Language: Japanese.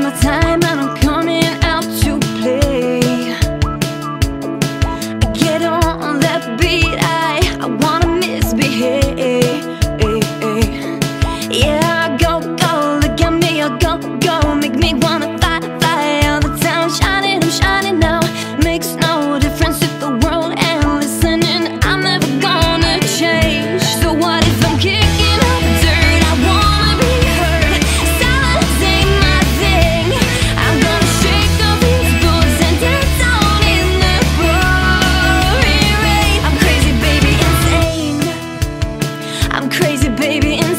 末なの crazy baby